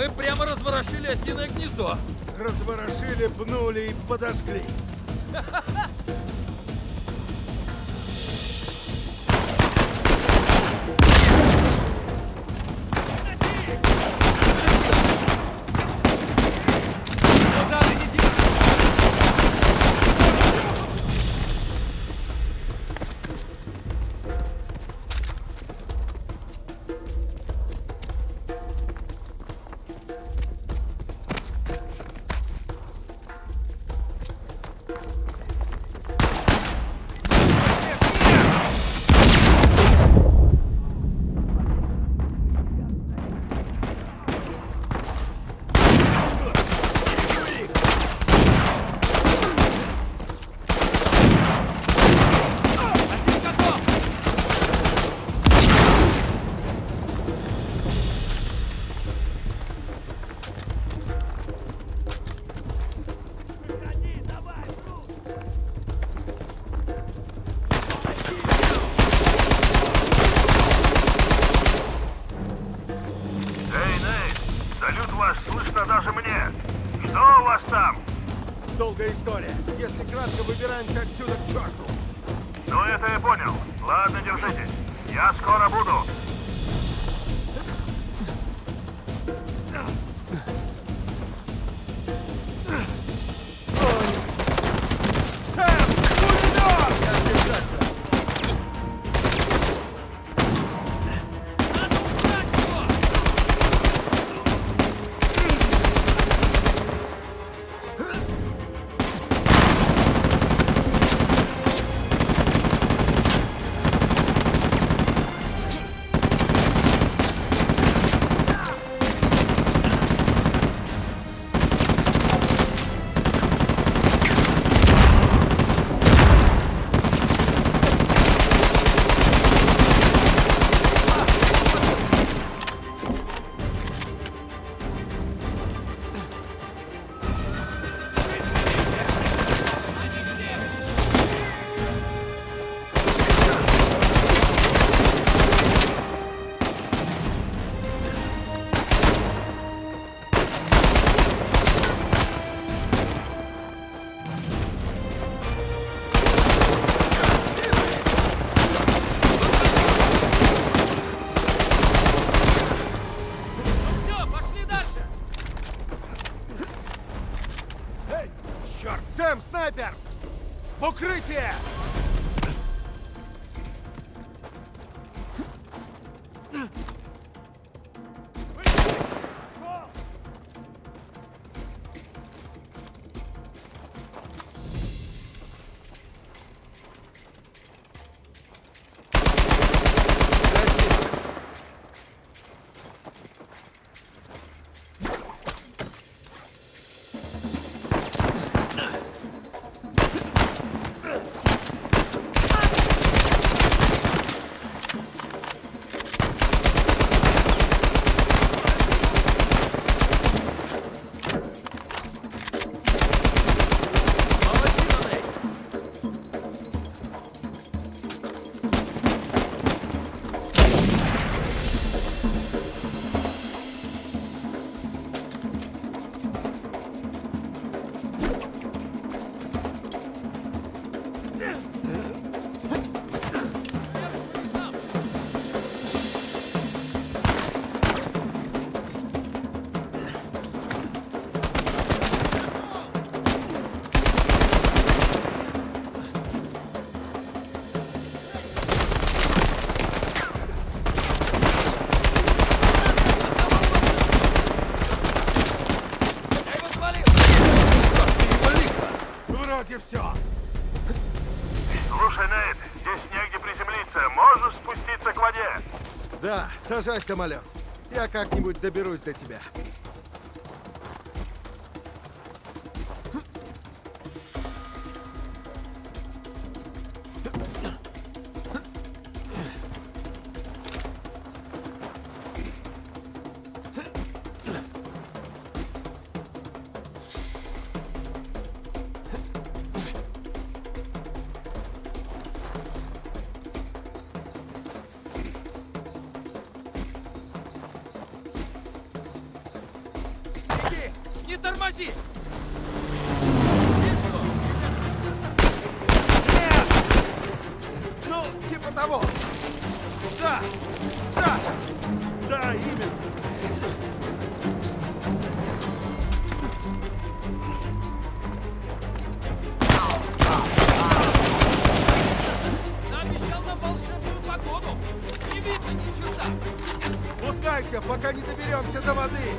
Мы прямо разворошили осиное гнездо. Разворошили, пнули и подожгли. Да, сажай самолет. Я как-нибудь доберусь до тебя. Тормози! Ну, типа того. Да, да, да, именно. Наобещал нам волшебную погоду! Не видно ни черта! Спускайся, пока не доберемся до воды.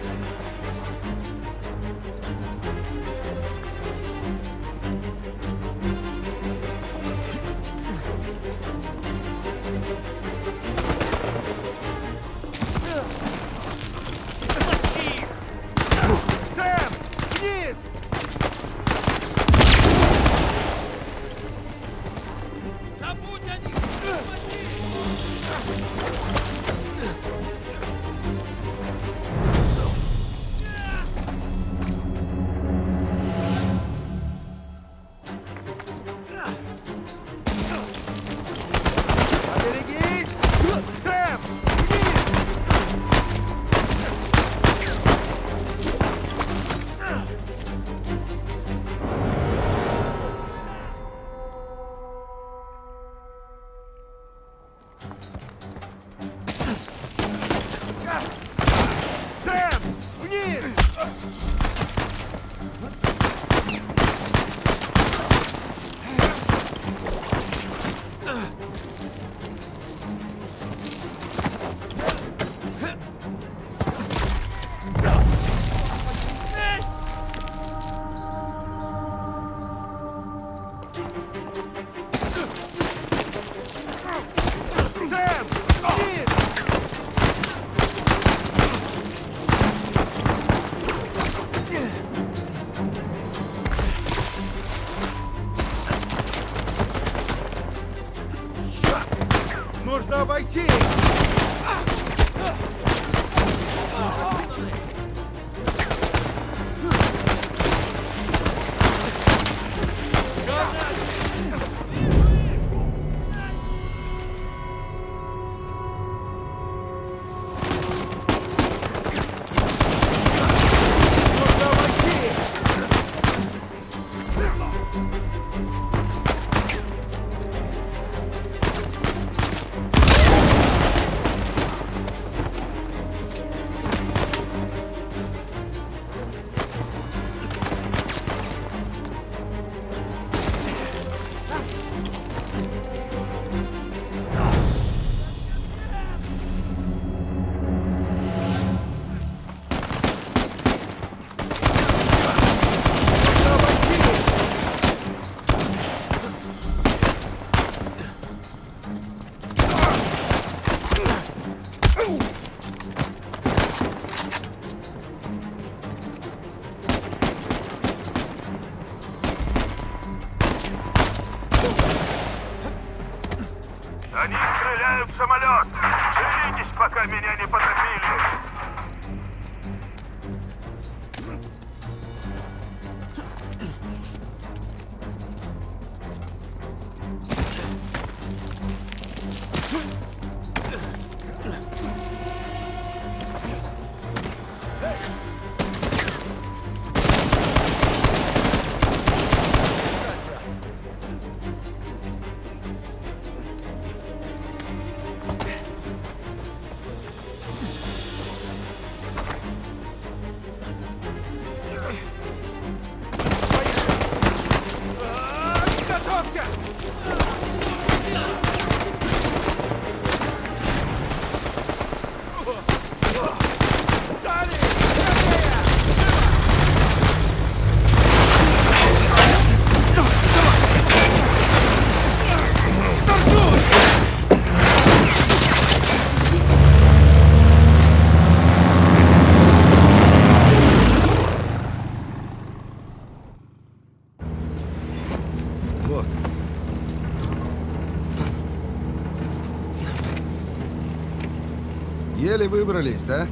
Выбрались, да?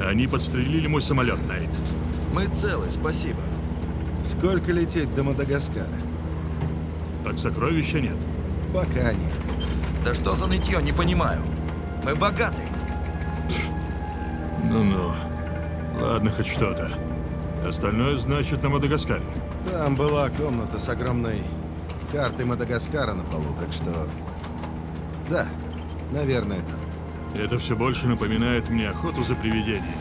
Они подстрелили мой самолет, Найт. Мы целы, спасибо. Сколько лететь до Мадагаскара? Так сокровища нет. Пока нет. Да что за нытье, не понимаю. Мы богаты. Ну-ну. Ладно, хоть что-то. Остальное значит на Мадагаскаре. Там была комната с огромной картой Мадагаскара на полу, так что... Да, наверное, там. Это все больше напоминает мне охоту за привидениями.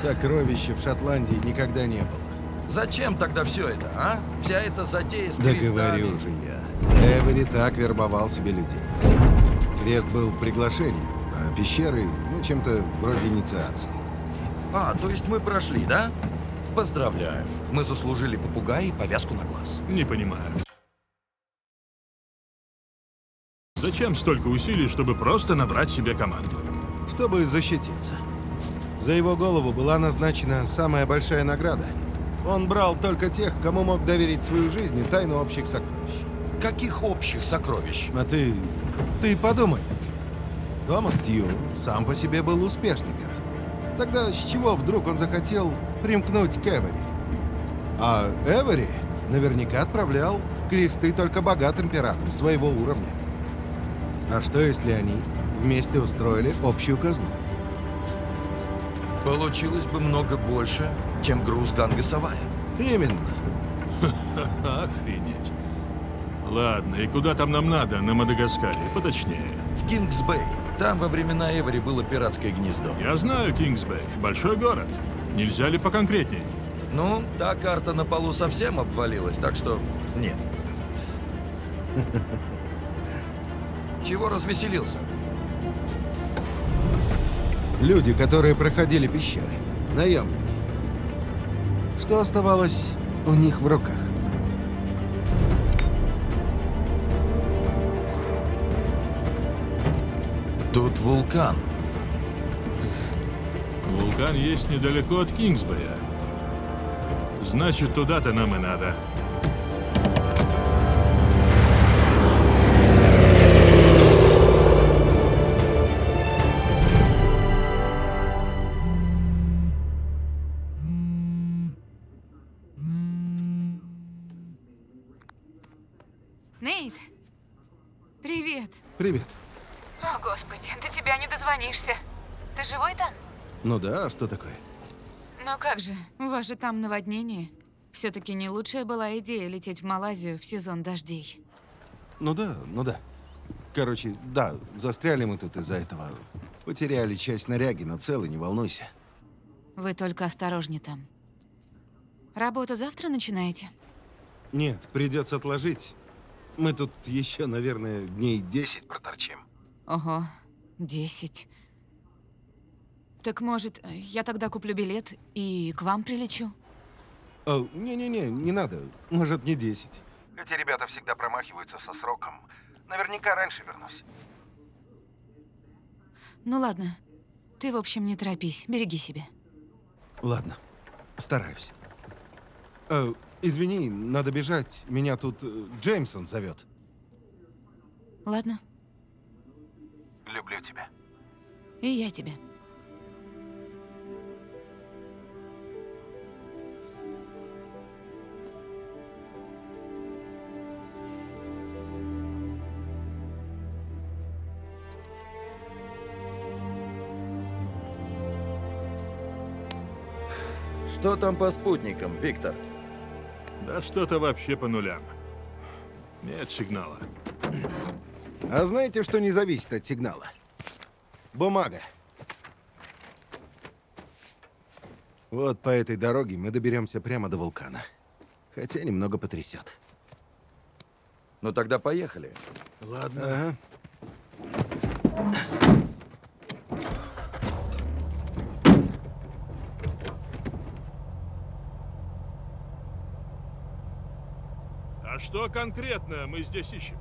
Сокровища в Шотландии никогда не было. Зачем тогда все это, а? Вся эта затея с Да говорю же я. Эвери так вербовал себе людей. Крест был приглашением, а пещеры, ну, чем-то вроде инициации. А, то есть мы прошли, да? Поздравляю. Мы заслужили попугая и повязку на глаз. Не понимаю. Зачем столько усилий, чтобы просто набрать себе команду? Чтобы защититься. За его голову была назначена самая большая награда. Он брал только тех, кому мог доверить свою жизнь и тайну общих сокровищ. Каких общих сокровищ? А ты... ты подумай. Томас Тью сам по себе был успешный пират. Тогда с чего вдруг он захотел примкнуть к Эвери? А Эвери наверняка отправлял кресты только богатым пиратам своего уровня. А что, если они вместе устроили общую казну? Получилось бы много больше, чем груз Ганга Савая. Именно. Охренеть. Ладно, и куда там нам надо на Мадагаскаре? Поточнее. В Кингсбэй. Там во времена Эвери было пиратское гнездо. Я знаю Кингсбэй. Большой город. Нельзя ли поконкретнее? Ну, та карта на полу совсем обвалилась, так что нет. Чего развеселился? Люди, которые проходили пещеры. Наемники. Что оставалось у них в руках? Тут вулкан. Вулкан есть недалеко от Кингсбэя. Значит, туда-то нам и надо. Нейт! Привет! Привет. О, Господи, до тебя не дозвонишься. Ты живой там? Ну да, а что такое? Ну как же, у вас же там наводнение. Все-таки не лучшая была идея лететь в Малайзию в сезон дождей. Ну да, ну да. Короче, да, застряли мы тут из-за этого. Потеряли часть снаряги, но целый, не волнуйся. Вы только осторожнее там. Работу завтра начинаете? Нет, придется отложить. Мы тут еще, наверное, дней 10 проторчим. Ого, десять. Так может, я тогда куплю билет и к вам прилечу? О, не-не-не, не надо. Может, не 10. Эти ребята всегда промахиваются со сроком. Наверняка раньше вернусь. Ну ладно. Ты, в общем, не торопись, береги себя. Ладно, стараюсь. Э, извини, надо бежать. Меня тут э, Джеймсон зовет. Ладно, Люблю тебя. и я тебя. Что там по спутникам, Виктор? Да что-то вообще по нулям. Нет сигнала. А знаете, что не зависит от сигнала? Бумага. Вот по этой дороге мы доберемся прямо до вулкана. Хотя немного потрясет. Ну тогда поехали. Ладно. А что конкретно мы здесь ищем?